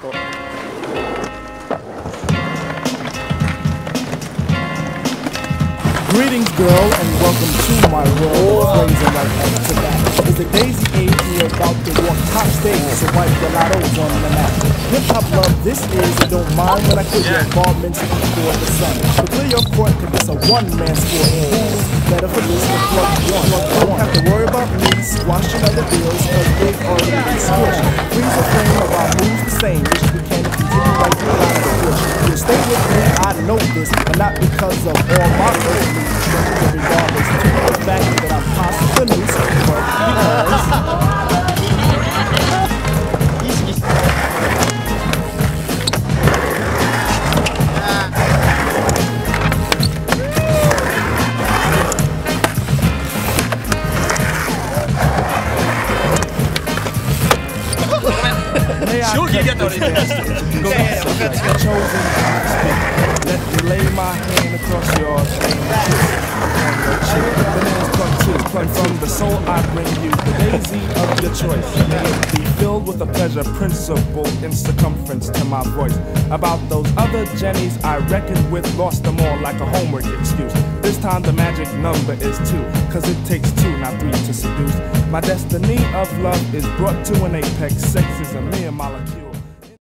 と Greetings, girl, and welcome to my world. Blazing right up to that. Is the daisy age you're about to walk top stage, wipe the lottos on the map. Hip hop love, this is, and don't mind when I quit your involvements before the sun. To clear your court, cause it's a one man sport. Who's better for this than plug one? Don't have to worry about me squashing other bills, cause they've already been squished. Please refrain of same, wish we can continue right out of the bush. You'll stay with me, I know this, but not because of all my earthly struggles, regardless Shorty get out of Let the lay my hand across your... Soul I bring you, the daisy of your choice. May it be filled with a pleasure principle in circumference to my voice. About those other Jennies I reckoned with, lost them all like a homework excuse. This time the magic number is two, cause it takes two, not three to seduce. My destiny of love is brought to an apex. Sex is a mere molecule.